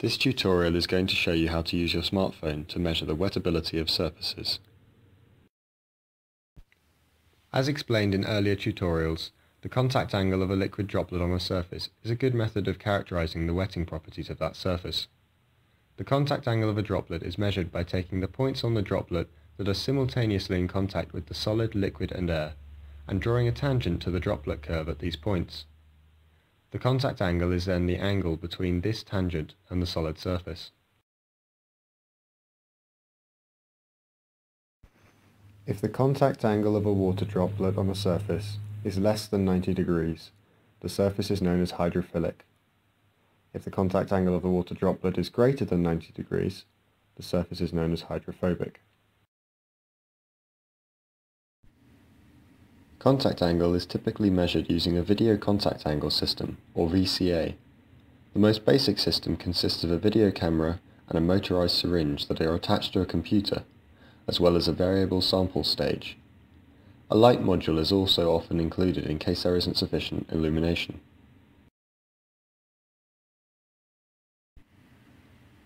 This tutorial is going to show you how to use your smartphone to measure the wettability of surfaces. As explained in earlier tutorials, the contact angle of a liquid droplet on a surface is a good method of characterizing the wetting properties of that surface. The contact angle of a droplet is measured by taking the points on the droplet that are simultaneously in contact with the solid, liquid and air, and drawing a tangent to the droplet curve at these points. The contact angle is then the angle between this tangent and the solid surface. If the contact angle of a water droplet on a surface is less than 90 degrees, the surface is known as hydrophilic. If the contact angle of the water droplet is greater than 90 degrees, the surface is known as hydrophobic. Contact angle is typically measured using a video contact angle system, or VCA. The most basic system consists of a video camera and a motorized syringe that are attached to a computer, as well as a variable sample stage. A light module is also often included in case there isn't sufficient illumination.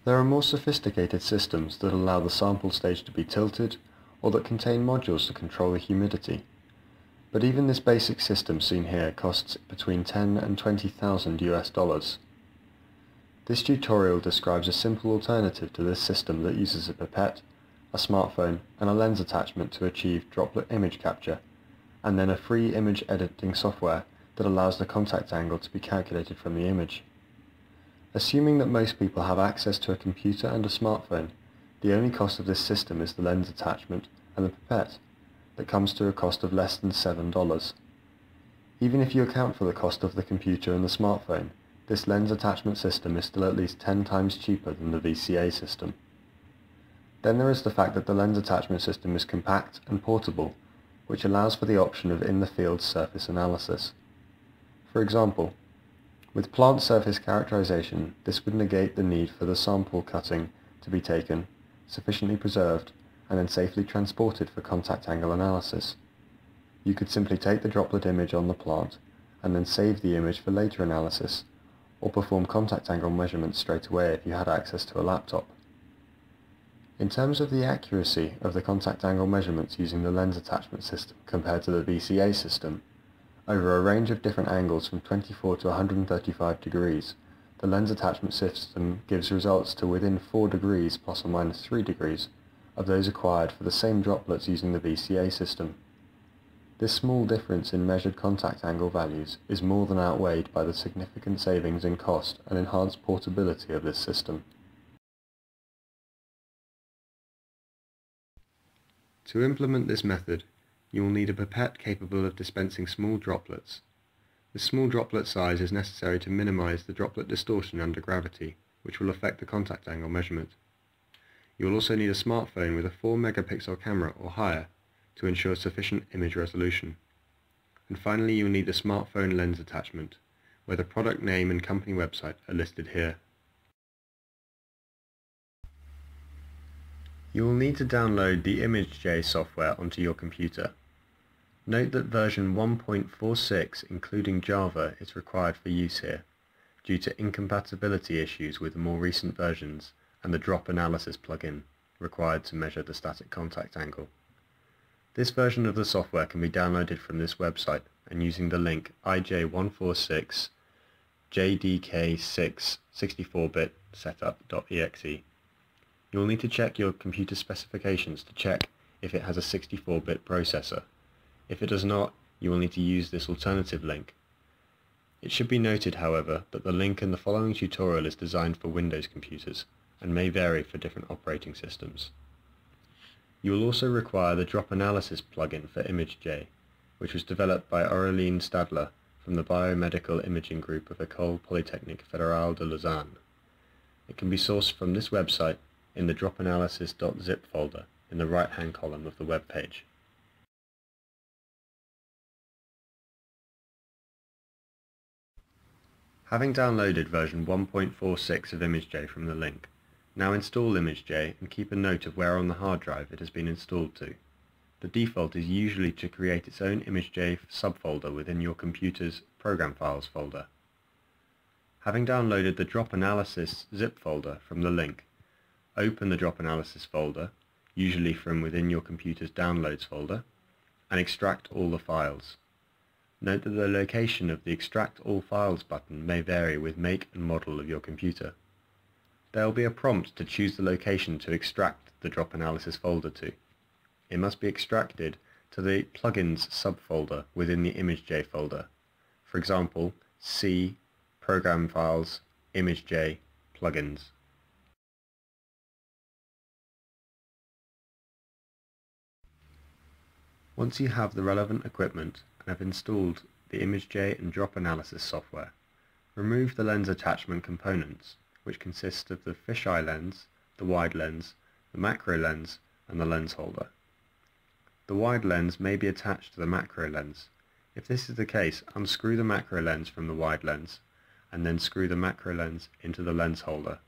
There are more sophisticated systems that allow the sample stage to be tilted or that contain modules to control the humidity. But even this basic system seen here costs between 10 and 20,000 US dollars. This tutorial describes a simple alternative to this system that uses a pipette, a smartphone and a lens attachment to achieve droplet image capture, and then a free image editing software that allows the contact angle to be calculated from the image. Assuming that most people have access to a computer and a smartphone, the only cost of this system is the lens attachment and the pipette, that comes to a cost of less than $7. Even if you account for the cost of the computer and the smartphone, this lens attachment system is still at least 10 times cheaper than the VCA system. Then there is the fact that the lens attachment system is compact and portable, which allows for the option of in-the-field surface analysis. For example, with plant surface characterization, this would negate the need for the sample cutting to be taken, sufficiently preserved, and then safely transported for contact angle analysis. You could simply take the droplet image on the plant and then save the image for later analysis, or perform contact angle measurements straight away if you had access to a laptop. In terms of the accuracy of the contact angle measurements using the lens attachment system compared to the VCA system, over a range of different angles from 24 to 135 degrees, the lens attachment system gives results to within 4 degrees plus or minus 3 degrees of those acquired for the same droplets using the VCA system. This small difference in measured contact angle values is more than outweighed by the significant savings in cost and enhanced portability of this system. To implement this method, you will need a pipette capable of dispensing small droplets. The small droplet size is necessary to minimize the droplet distortion under gravity, which will affect the contact angle measurement. You will also need a smartphone with a 4 megapixel camera or higher to ensure sufficient image resolution. And finally you will need the smartphone lens attachment, where the product name and company website are listed here. You will need to download the ImageJ software onto your computer. Note that version 1.46 including Java is required for use here, due to incompatibility issues with the more recent versions and the drop analysis plugin required to measure the static contact angle. This version of the software can be downloaded from this website and using the link ij146 jdk6 64-bit setup.exe. You will need to check your computer specifications to check if it has a 64-bit processor. If it does not, you will need to use this alternative link. It should be noted, however, that the link in the following tutorial is designed for Windows computers and may vary for different operating systems. You will also require the Drop Analysis plugin for ImageJ, which was developed by Aurélien Stalder from the Biomedical Imaging Group of École Polytechnique Fédérale de Lausanne. It can be sourced from this website in the dropanalysis.zip folder in the right-hand column of the web page. Having downloaded version 1.46 of ImageJ from the link, now install ImageJ and keep a note of where on the hard drive it has been installed to. The default is usually to create its own ImageJ subfolder within your computer's Program Files folder. Having downloaded the Drop Analysis zip folder from the link, open the Drop Analysis folder, usually from within your computer's Downloads folder, and extract all the files. Note that the location of the Extract All Files button may vary with make and model of your computer. There will be a prompt to choose the location to extract the Drop Analysis folder to. It must be extracted to the Plugins subfolder within the ImageJ folder. For example, C Program Files, ImageJ, Plugins. Once you have the relevant equipment and have installed the ImageJ and Drop Analysis software, remove the lens attachment components, which consists of the fisheye lens, the wide lens, the macro lens, and the lens holder. The wide lens may be attached to the macro lens. If this is the case, unscrew the macro lens from the wide lens and then screw the macro lens into the lens holder.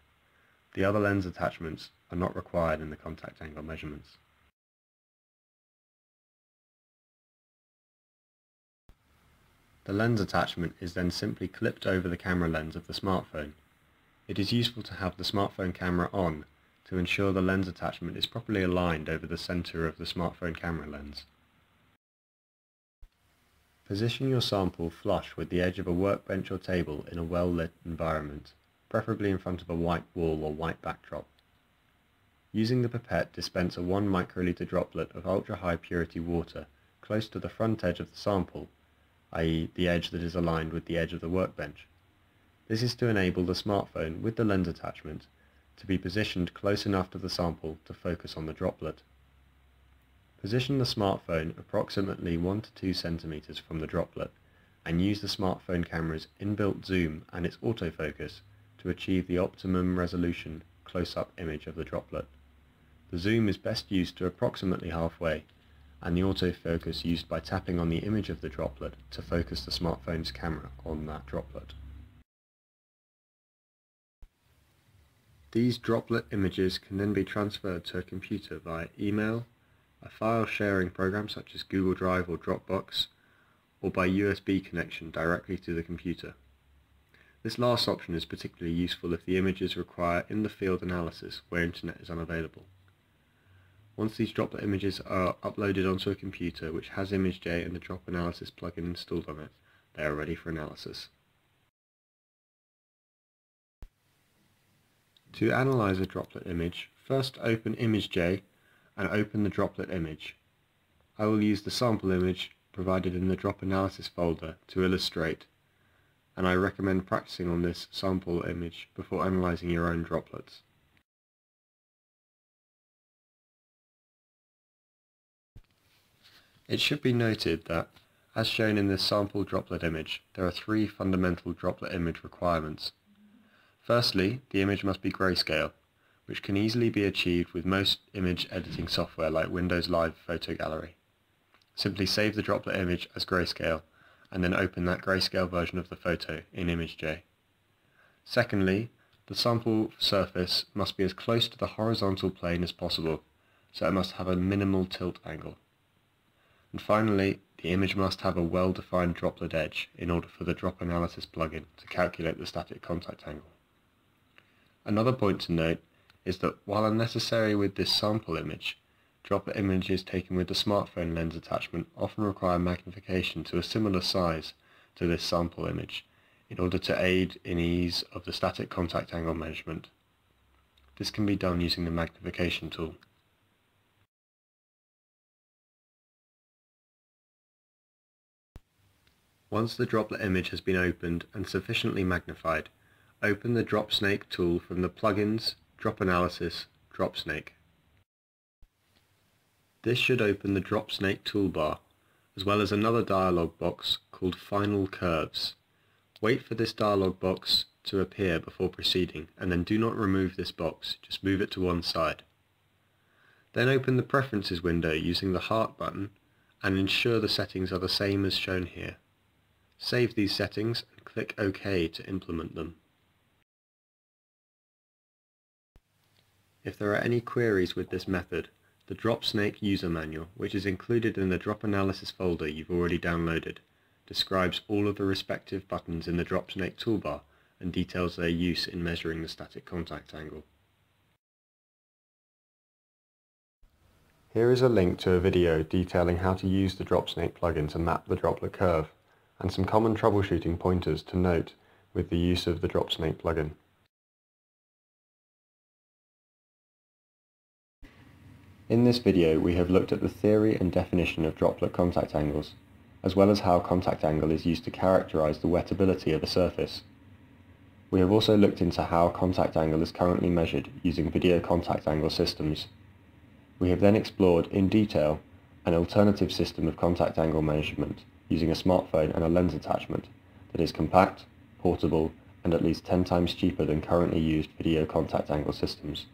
The other lens attachments are not required in the contact angle measurements. The lens attachment is then simply clipped over the camera lens of the smartphone. It is useful to have the smartphone camera on to ensure the lens attachment is properly aligned over the center of the smartphone camera lens. Position your sample flush with the edge of a workbench or table in a well-lit environment, preferably in front of a white wall or white backdrop. Using the pipette, dispense a 1 microliter droplet of ultra-high purity water close to the front edge of the sample, i.e. the edge that is aligned with the edge of the workbench. This is to enable the smartphone with the lens attachment to be positioned close enough to the sample to focus on the droplet. Position the smartphone approximately 1 to 2 centimeters from the droplet and use the smartphone camera's inbuilt zoom and its autofocus to achieve the optimum resolution close-up image of the droplet. The zoom is best used to approximately halfway and the autofocus used by tapping on the image of the droplet to focus the smartphone's camera on that droplet. These droplet images can then be transferred to a computer via email, a file sharing program such as Google Drive or Dropbox, or by USB connection directly to the computer. This last option is particularly useful if the images require in-the-field analysis where internet is unavailable. Once these droplet images are uploaded onto a computer which has ImageJ and the drop analysis plugin installed on it, they are ready for analysis. To analyze a droplet image, first open ImageJ and open the droplet image. I will use the sample image provided in the drop analysis folder to illustrate and I recommend practicing on this sample image before analyzing your own droplets. It should be noted that, as shown in this sample droplet image, there are three fundamental droplet image requirements. Firstly, the image must be grayscale, which can easily be achieved with most image editing software like Windows Live Photo Gallery. Simply save the droplet image as grayscale and then open that grayscale version of the photo in ImageJ. Secondly, the sample surface must be as close to the horizontal plane as possible, so it must have a minimal tilt angle. And finally, the image must have a well-defined droplet edge in order for the drop analysis plugin to calculate the static contact angle. Another point to note is that while unnecessary with this sample image, droplet images taken with the smartphone lens attachment often require magnification to a similar size to this sample image in order to aid in ease of the static contact angle measurement. This can be done using the magnification tool. Once the droplet image has been opened and sufficiently magnified, open the DropSnake tool from the Plugins Drop Analysis, DropSnake. This should open the DropSnake toolbar, as well as another dialog box called Final Curves. Wait for this dialog box to appear before proceeding, and then do not remove this box, just move it to one side. Then open the Preferences window using the Heart button, and ensure the settings are the same as shown here. Save these settings and click OK to implement them. If there are any queries with this method, the DropSnake user manual, which is included in the drop analysis folder you've already downloaded, describes all of the respective buttons in the DropSnake toolbar and details their use in measuring the static contact angle. Here is a link to a video detailing how to use the DropSnake plugin to map the droplet curve, and some common troubleshooting pointers to note with the use of the DropSnake plugin. In this video we have looked at the theory and definition of droplet contact angles, as well as how contact angle is used to characterize the wettability of a surface. We have also looked into how contact angle is currently measured using video contact angle systems. We have then explored in detail an alternative system of contact angle measurement using a smartphone and a lens attachment that is compact, portable and at least 10 times cheaper than currently used video contact angle systems.